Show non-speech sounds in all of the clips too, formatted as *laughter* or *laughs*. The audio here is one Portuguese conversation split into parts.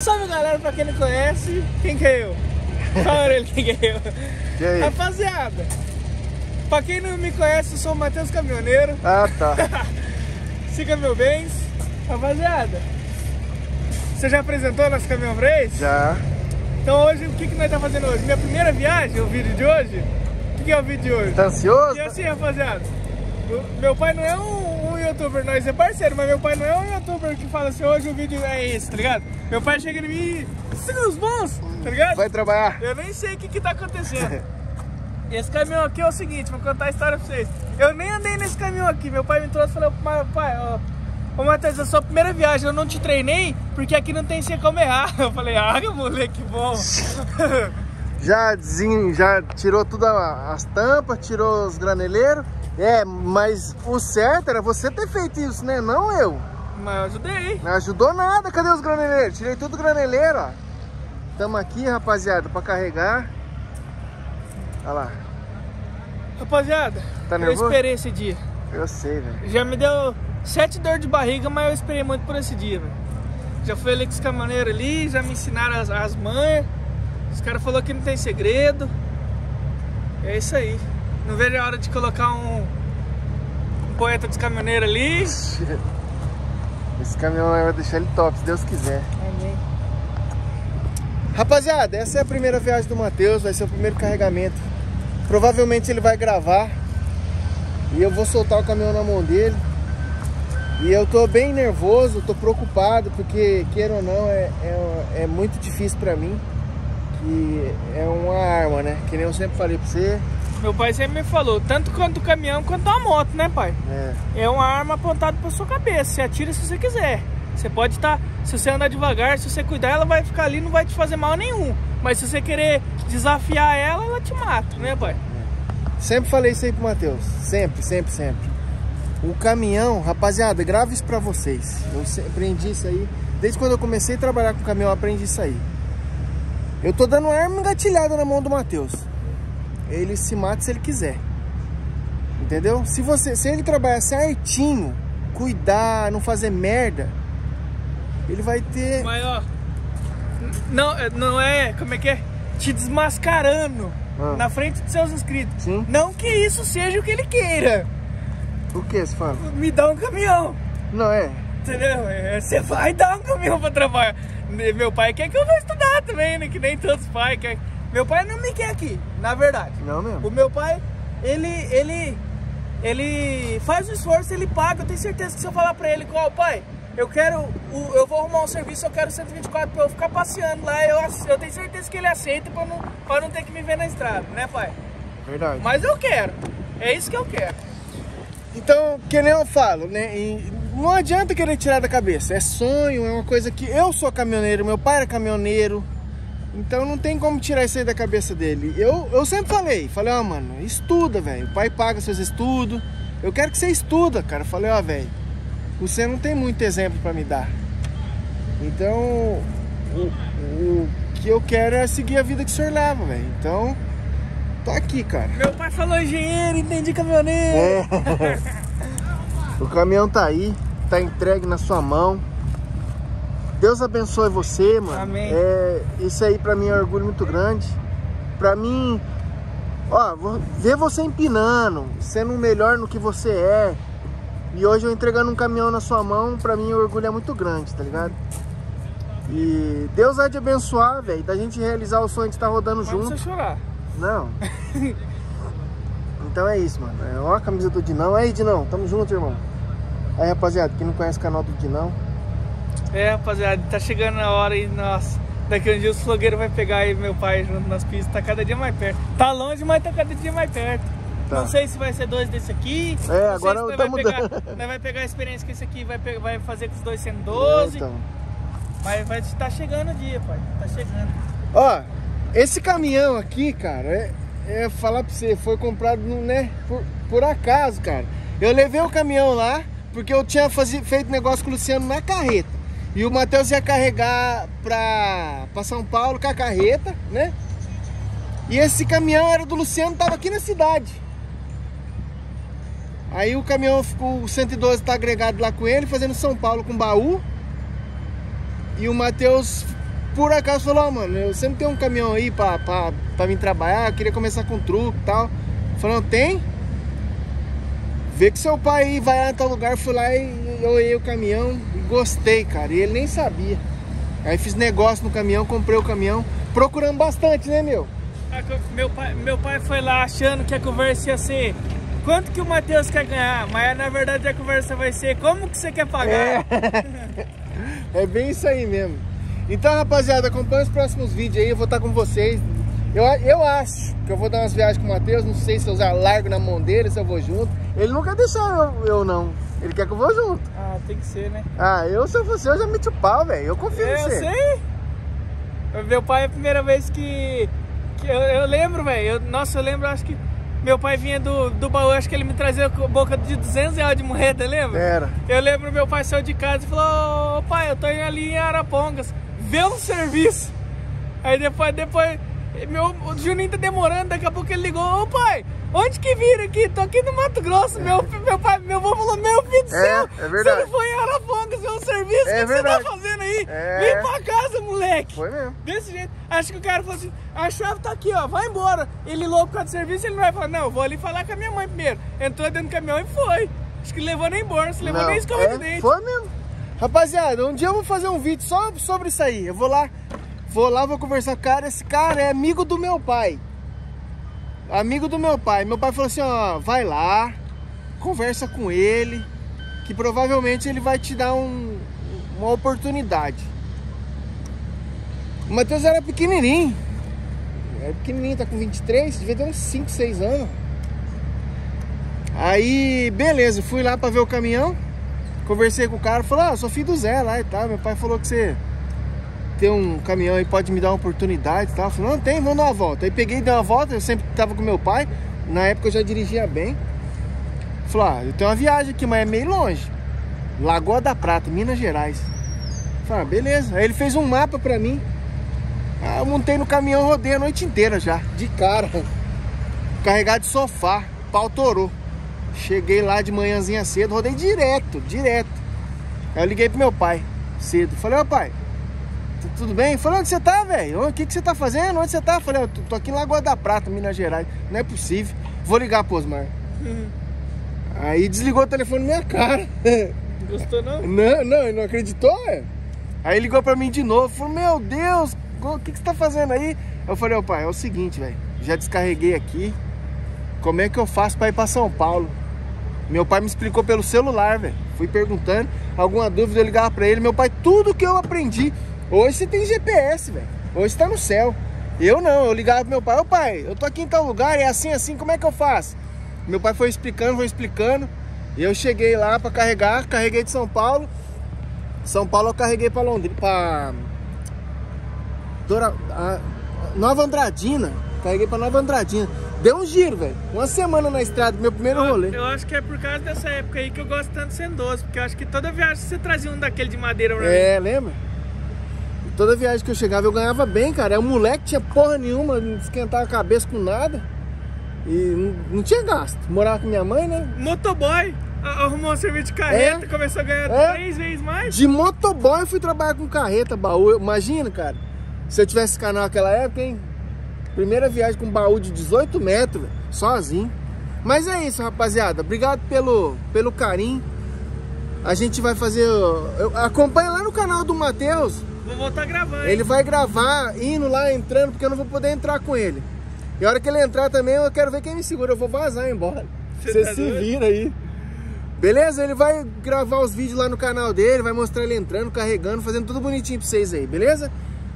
Salve galera, pra quem não conhece, quem que é eu? Fala ele quem que é eu. E aí? Rapaziada, pra quem não me conhece, eu sou o Matheus Caminhoneiro. Ah, tá. *laughs* Siga meu bens. Rapaziada, você já apresentou nosso caminhão Brace? Já. Então hoje, o que, que nós tá fazendo hoje? Minha primeira viagem, o vídeo de hoje? O que, que é o vídeo de hoje? Tá ansioso? E assim, rapaziada, meu pai não é um youtuber, nós é parceiro, mas meu pai não é um youtuber que fala assim, hoje o vídeo é esse, tá ligado? Meu pai chega em mim e siga os bons, tá ligado? Vai trabalhar? Eu nem sei o que que tá acontecendo. Esse caminhão aqui é o seguinte, vou contar a história pra vocês. Eu nem andei nesse caminhão aqui, meu pai me trouxe e falou, "Mas, pai, ó, ô Matheus, é a sua primeira viagem, eu não te treinei porque aqui não tem sem como errar. *laughs* Eu falei, ah, moleque, bom. *laughs* Já, já tirou tudo as tampas, tirou os graneleiros. É, mas o certo era você ter feito isso, né? Não eu. mas eu ajudei. Não ajudou nada. Cadê os graneleiros? Tirei tudo graneleiro, ó. Tamo aqui, rapaziada, pra carregar. Olha lá. Rapaziada, Tá eu nervoso? esperei esse dia. Eu sei, velho. Já me deu sete dor de barriga, mas eu esperei muito por esse dia, velho. Já fui ali com os caminhoneiros ali, já me ensinaram as, as manhas. Os caras falaram que não tem segredo. É isso aí. Não vejo a hora de colocar um, um poeta dos caminhoneiros ali. *laughs* Esse caminhão vai deixar ele top, se Deus quiser. Amém. Rapaziada, essa é a primeira viagem do Matheus, vai ser o primeiro carregamento. Provavelmente ele vai gravar e eu vou soltar o caminhão na mão dele. E eu tô bem nervoso, tô preocupado, porque, queira ou não, é, é, é muito difícil pra mim. Que é uma arma, né? Que nem eu sempre falei pra você. Meu pai sempre me falou, tanto quanto o caminhão quanto a moto, né, pai? É, É uma arma apontada pra sua cabeça. Você atira se você quiser. Você pode estar. se você andar devagar, se você cuidar, ela vai ficar ali não vai te fazer mal nenhum. Mas se você querer desafiar ela, ela te mata, né, pai? Sempre falei isso aí pro Matheus. Sempre, sempre, sempre. O caminhão, rapaziada, grava isso pra vocês. Eu aprendi isso aí. Desde quando eu comecei a trabalhar com caminhão, eu aprendi isso aí. Eu tô dando uma arma engatilhada na mão do Matheus. Ele se mata se ele quiser. Entendeu? Se, você, se ele trabalhar certinho, cuidar, não fazer merda, ele vai ter. Mas ó. Não, é- não é. Como é que é? Te desmascarando Ah. na frente dos seus inscritos. Sim. Não que isso seja o que ele queira. O que você fala? Me dá um caminhão. Não, é. Entendeu? É, Você vai dar um caminhão pra trabalhar. Meu pai quer que eu vá estudar também, né? Que nem todos os pais querem. Meu pai não me quer aqui, na verdade. Não mesmo. O meu pai, ele, ele, ele faz o esforço, ele paga. Eu tenho certeza que se eu falar pra ele, qual pai, eu quero, o- eu vou arrumar um serviço, eu quero 124 pra eu ficar passeando lá. Eu, eu tenho certeza que ele aceita pra não, pra não ter que me ver na estrada, né, pai? Verdade. Mas eu quero. É isso que eu quero. Então, que nem eu falo, né? e não adianta querer tirar da cabeça. É sonho, é uma coisa que eu sou caminhoneiro, meu pai era caminhoneiro. Então não tem como tirar isso aí da cabeça dele. Eu, eu sempre falei, falei, ó, mano, estuda, velho. O pai paga seus estudos. Eu quero que você estuda, cara. Eu falei, ó, velho, você não tem muito exemplo pra me dar. Então, o, o que eu quero é seguir a vida que o senhor leva, velho. Então, tô aqui, cara. Meu pai falou engenheiro, entendi caminhoneiro. É. *laughs* o caminhão tá aí, tá entregue na sua mão. Deus abençoe você, mano. Amém. É, isso aí pra mim é um orgulho muito grande. Pra mim, ó, ver você empinando, sendo o melhor no que você é. E hoje eu entregando um caminhão na sua mão, pra mim o orgulho é muito grande, tá ligado? E Deus há de abençoar, velho, da gente realizar o sonho de estar rodando Não junto. precisa chorar. Não. então é isso, mano. É, ó a camisa do Dinão. Aí, Dinão, tamo junto, irmão. Aí, rapaziada, quem não conhece o canal do Dinão, É, rapaziada, tá chegando a hora aí, nossa. Daqui um dia os flogueiros vai pegar aí meu pai junto nas pistas, tá cada dia mais perto. Tá longe, mas tá cada dia mais perto. Tá. Não sei se vai ser dois desse aqui. É, não sei agora se nós tá vai pegar, nós vai pegar a experiência que esse aqui vai, vai fazer com os dois sendo É, 12. então. Mas vai tá chegando o dia, pai. Tá chegando. Ó, esse caminhão aqui, cara, é, é falar pra você, foi comprado, né, por, por acaso, cara. Eu levei o caminhão lá, porque eu tinha fazi- feito negócio com o Luciano na carreta. E o Matheus ia carregar pra São Paulo com a carreta, né? E esse caminhão era do Luciano, tava aqui na cidade. Aí o caminhão ficou, o 112 tá agregado lá com ele, fazendo São Paulo com baú. E o Matheus por acaso falou, oh, mano, eu sempre tenho um caminhão aí pra, pra, pra vir trabalhar, eu queria começar com truque e tal. Falando, tem? Vê que seu pai vai lá em tal lugar, fui lá e olhei o caminhão gostei, cara. E ele nem sabia. Aí fiz negócio no caminhão, comprei o caminhão, procurando bastante, né, meu? É meu pai, meu pai foi lá achando que a conversa ia ser quanto que o Matheus quer ganhar, mas na verdade a conversa vai ser como que você quer pagar. É, *laughs* é bem isso aí mesmo. Então, rapaziada, acompanha os próximos vídeos aí, eu vou estar com vocês. Eu, eu acho que eu vou dar umas viagens com o Matheus, não sei se eu já largo na mão dele, se eu vou junto. Ele nunca deixou eu, eu não. Ele quer que eu vou junto. Ah, tem que ser, né? Ah, eu se eu fosse, eu já meti o pau, velho. Eu confio é, em você. Eu sei. Meu pai é a primeira vez que. que eu, eu lembro, velho. Nossa, eu lembro, acho que meu pai vinha do, do baú, acho que ele me trazia boca de 200 reais de moeda, lembra? Era. Eu lembro meu pai saiu de casa e falou: Ô pai, eu tô indo ali em Arapongas, vê um serviço. Aí depois, depois meu, o Juninho tá demorando, daqui a pouco ele ligou, ô pai, onde que vira aqui? Tô aqui no Mato Grosso, meu, meu pai, meu avô falou, meu filho do é, céu, é verdade. você não foi em Arapongas ver um serviço, é o que verdade. você tá fazendo aí? É. Vem pra casa, moleque. Foi mesmo. Desse jeito, acho que o cara falou assim, a chave tá aqui, ó, vai embora. Ele louco com o serviço, ele não vai falar, não, vou ali falar com a minha mãe primeiro. Entrou dentro do caminhão e foi. Acho que levou nem bolsa, levou não, nem escova é, de dente. Foi mesmo. Rapaziada, um dia eu vou fazer um vídeo só sobre isso aí. Eu vou lá Vou lá, vou conversar com o cara. Esse cara é amigo do meu pai. Amigo do meu pai. Meu pai falou assim, ó, vai lá, conversa com ele, que provavelmente ele vai te dar um, uma oportunidade. O Matheus era pequenininho. Era pequenininho, tá com 23, devia ter uns 5, 6 anos. Aí, beleza, fui lá pra ver o caminhão. Conversei com o cara, falou, ah, sou filho do Zé lá e tal. Meu pai falou que você ter um caminhão aí pode me dar uma oportunidade e tal. Eu falei, não tem, vamos dar uma volta. Aí peguei e dei uma volta, eu sempre tava com meu pai, na época eu já dirigia bem. Falei, ah, eu tenho uma viagem aqui, mas é meio longe. Lagoa da Prata, Minas Gerais. Falei, ah, beleza. Aí ele fez um mapa pra mim. Aí eu montei no caminhão, rodei a noite inteira já, de cara. *laughs* Carregado de sofá, pau torou. Cheguei lá de manhãzinha cedo, rodei direto, direto. Aí eu liguei pro meu pai, cedo. Falei, ô pai, tudo bem? Falei, onde você tá, velho? O que, que você tá fazendo? Onde você tá? Falei, eu tô aqui em Lagoa da Prata, Minas Gerais. Não é possível. Vou ligar pro Osmar. Uhum. Aí desligou o telefone na minha cara. Gostou não? Não, não, ele não acreditou, é? Aí ligou pra mim de novo. Falou, meu Deus, o que, que você tá fazendo aí? Eu falei, ô pai, é o seguinte, velho. Já descarreguei aqui. Como é que eu faço pra ir pra São Paulo? Meu pai me explicou pelo celular, velho. Fui perguntando, alguma dúvida eu ligava pra ele. Meu pai, tudo que eu aprendi Hoje você tem GPS, velho. Hoje você tá no céu. Eu não, eu ligava pro meu pai, ô pai, eu tô aqui em tal lugar, é assim, assim, como é que eu faço? Meu pai foi explicando, foi explicando. E eu cheguei lá para carregar, carreguei de São Paulo. São Paulo eu carreguei para Londrina, para Dora... Nova Andradina. Carreguei para Nova Andradina. Deu um giro, velho. Uma semana na estrada, meu primeiro eu, rolê. Eu acho que é por causa dessa época aí que eu gosto tanto de Sendoso, porque eu acho que toda viagem você trazia um daquele de madeira pra É, mim. lembra? Toda viagem que eu chegava eu ganhava bem, cara. É um moleque tinha porra nenhuma, não esquentava a cabeça com nada. E não, tinha gasto. Morava com minha mãe, né? Motoboy. Arrumou um serviço de carreta, é, começou a ganhar é. três vezes mais. De motoboy eu fui trabalhar com carreta, baú. Imagina, cara. Se eu tivesse esse canal naquela época, hein? Primeira viagem com baú de 18 metros, sozinho. Mas é isso, rapaziada. Obrigado pelo, pelo carinho. A gente vai fazer. Acompanha lá no canal do Matheus Vou voltar gravando. Ele vai gravar indo lá, entrando, porque eu não vou poder entrar com ele. E a hora que ele entrar também, eu quero ver quem me segura. Eu vou vazar embora. Você tá se doido? vira aí. Beleza? Ele vai gravar os vídeos lá no canal dele, vai mostrar ele entrando, carregando, fazendo tudo bonitinho pra vocês aí, beleza?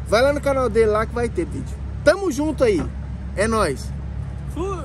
Vai lá no canal dele lá que vai ter vídeo. Tamo junto aí. É nóis. Fui.